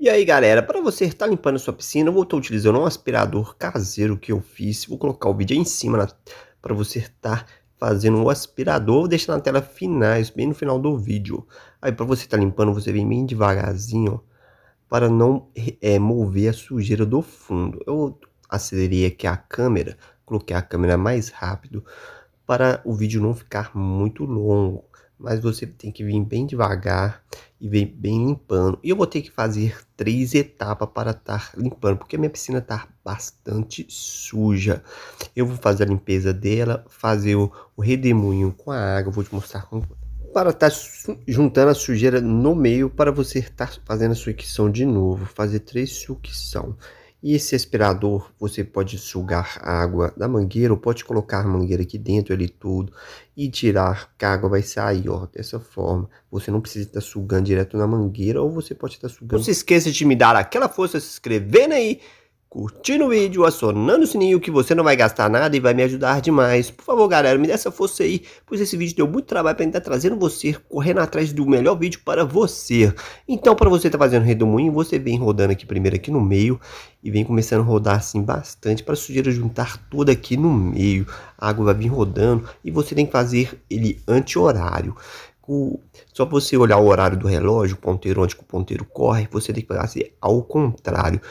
E aí galera, para você estar tá limpando sua piscina, eu estar utilizando um aspirador caseiro que eu fiz. Vou colocar o vídeo aí em cima para você estar fazendo um aspirador. Vou deixar na tela finais, bem no final do vídeo. Aí para você estar tá limpando, você vem bem devagarzinho, ó, para não é, mover a sujeira do fundo. Eu acelerei aqui a câmera, coloquei a câmera mais rápido para o vídeo não ficar muito longo mas você tem que vir bem devagar e vir bem limpando. E eu vou ter que fazer três etapas para estar limpando, porque a minha piscina está bastante suja. Eu vou fazer a limpeza dela, fazer o, o redemoinho com a água, vou te mostrar como para estar tá juntando a sujeira no meio para você estar tá fazendo a sucção de novo, fazer três sucção. E esse aspirador, você pode sugar água da mangueira ou pode colocar a mangueira aqui dentro, ele tudo, e tirar, que a água vai sair, ó, dessa forma. Você não precisa estar sugando direto na mangueira ou você pode estar sugando. Não se esqueça de me dar aquela força se inscrevendo aí curtindo o vídeo, acionando o sininho que você não vai gastar nada e vai me ajudar demais. Por favor, galera, me dê essa força aí, pois esse vídeo deu muito trabalho para estar trazendo você, correndo atrás do melhor vídeo para você. Então, para você estar tá fazendo redemoinho, você vem rodando aqui primeiro aqui no meio e vem começando a rodar assim bastante para sujeira juntar toda aqui no meio. A água vai vir rodando e você tem que fazer ele anti-horário. Só você olhar o horário do relógio, o ponteiro onde o ponteiro corre, você tem que fazer ao contrário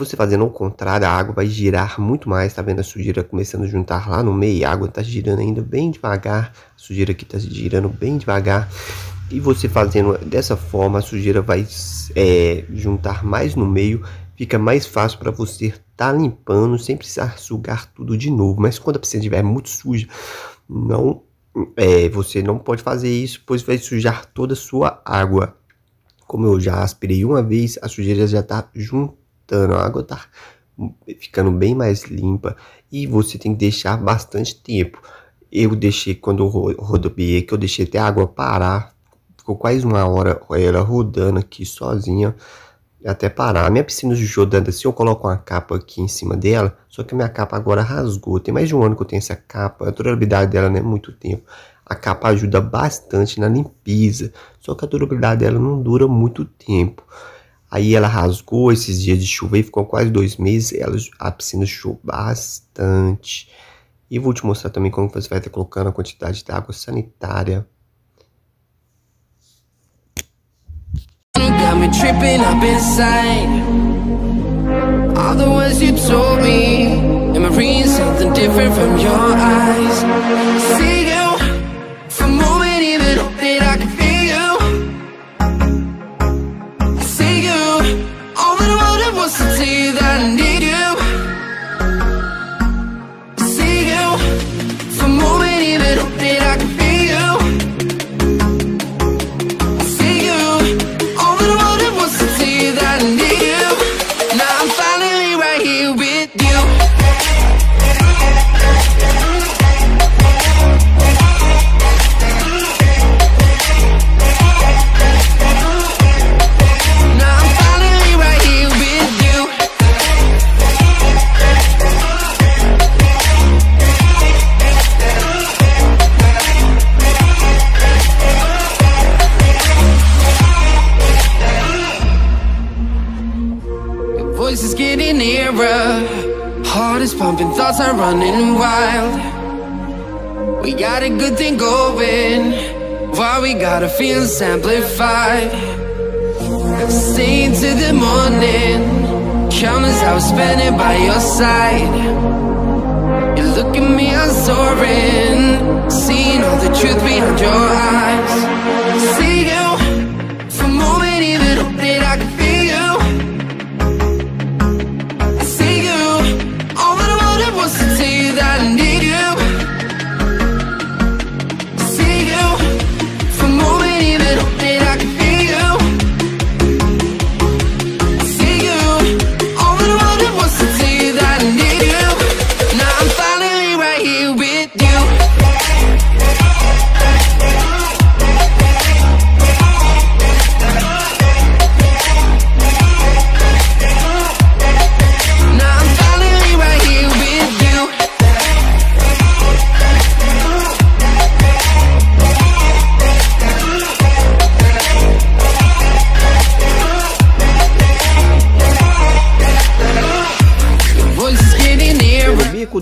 você fazendo ao contrário, a água vai girar muito mais, tá vendo? A sujeira começando a juntar lá no meio, a água tá girando ainda bem devagar, a sujeira aqui tá girando bem devagar, e você fazendo dessa forma, a sujeira vai é, juntar mais no meio, fica mais fácil para você estar tá limpando, sem precisar sugar tudo de novo, mas quando a piscina estiver muito suja, não, é, você não pode fazer isso, pois vai sujar toda a sua água. Como eu já aspirei uma vez, a sujeira já está junto voltando, a água tá ficando bem mais limpa e você tem que deixar bastante tempo. Eu deixei, quando eu que eu deixei até a água parar, ficou quase uma hora ela rodando aqui sozinha até parar. A minha piscina de rodando assim, eu coloco uma capa aqui em cima dela, só que a minha capa agora rasgou. Tem mais de um ano que eu tenho essa capa, a durabilidade dela não é muito tempo. A capa ajuda bastante na limpeza, só que a durabilidade dela não dura muito tempo. Aí ela rasgou esses dias de chuva e ficou quase dois meses. Ela, a piscina choveu bastante. E vou te mostrar também como você vai estar colocando a quantidade de água sanitária. We got a good thing going. Why we gotta feel amplified Staying to the morning. Countless hours spending by your side. You look at me, I'm soaring. Seeing all the truth behind your eyes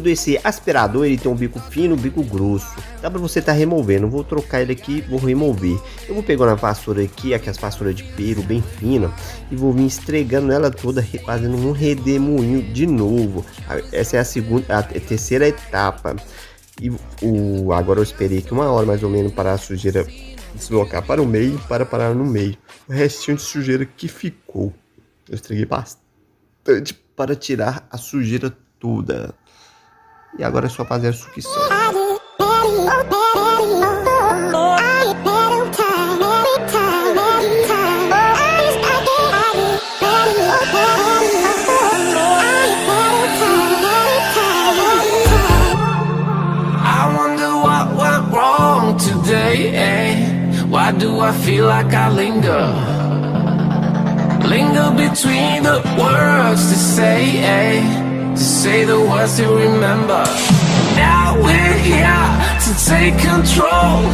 esse aspirador ele tem um bico fino, um bico grosso. Dá pra você tá removendo. Vou trocar ele aqui, vou remover. Eu vou pegar uma vassoura aqui, aqui as vassouras de pelo bem fina, e vou vir estregando ela toda, fazendo um redemoinho de novo. Essa é a segunda, a terceira etapa. E o agora eu esperei aqui uma hora mais ou menos para a sujeira deslocar para o meio para parar no meio. O restinho de sujeira que ficou. Eu estreguei bastante para tirar a sujeira toda. E agora é só fazer a sucção. Why do I feel like I linger? Linger between the words to say, eh? To say the words to remember. Now we're here to take control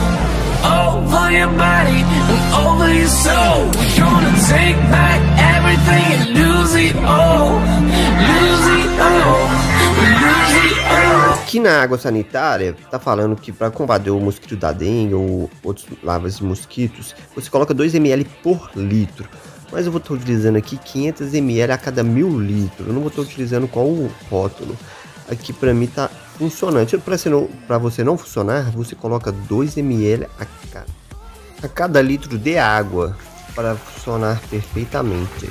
over your body and over your soul. We're gonna take back everything and lose it all. Lose it all. Lose it all. Aqui na água sanitária, tá falando que para combater o mosquito da dengue ou outros lavas de mosquitos, você coloca 2 ml por litro. Mas eu vou estar utilizando aqui 500 ml a cada mil litros. Eu não vou estar utilizando qual o rótulo. Aqui para mim tá funcionante. Para você, não, funcionar, você coloca 2 ml a cada, a cada litro de água para funcionar perfeitamente.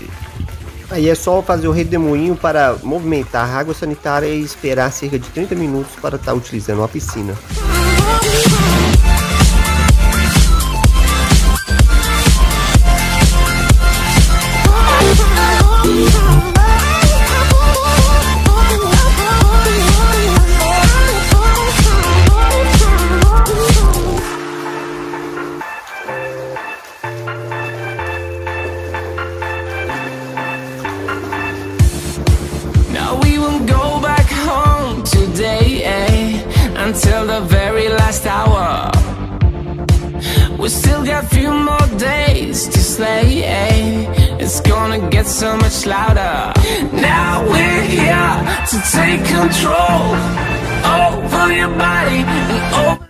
Aí é só fazer o redemoinho para movimentar a água sanitária e esperar cerca de 30 minutos para estar utilizando a piscina. We still got few more days to slay eh? It's gonna get so much louder Now we're here to take control Over your body and over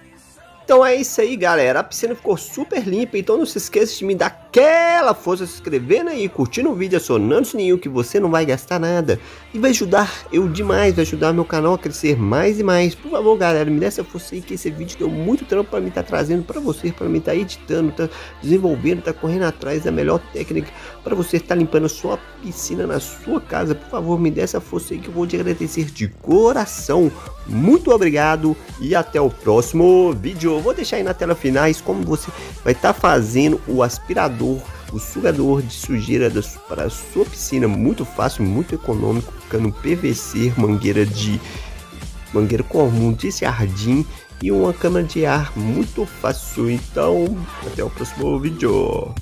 Então é isso aí, galera. A piscina ficou super limpa, então não se esqueça de me dar aquela força se inscrevendo aí, curtindo o vídeo, acionando o sininho que você não vai gastar nada. E vai ajudar eu demais, vai ajudar meu canal a crescer mais e mais. Por favor, galera, me dê essa força aí que esse vídeo deu muito trampo para mim estar tá trazendo para você, para mim estar tá editando, tá desenvolvendo, tá correndo atrás da melhor técnica para você estar tá limpando a sua piscina na sua casa. Por favor, me dê essa força aí que eu vou te agradecer de coração. Muito obrigado e até o próximo vídeo. Eu vou deixar aí na tela finais como você vai estar tá fazendo o aspirador sugador, o sugador de sujeira para sua piscina, muito fácil, muito econômico, cano PVC, mangueira de mangueira comum de jardim e uma câmara de ar muito fácil. Então, até o próximo vídeo.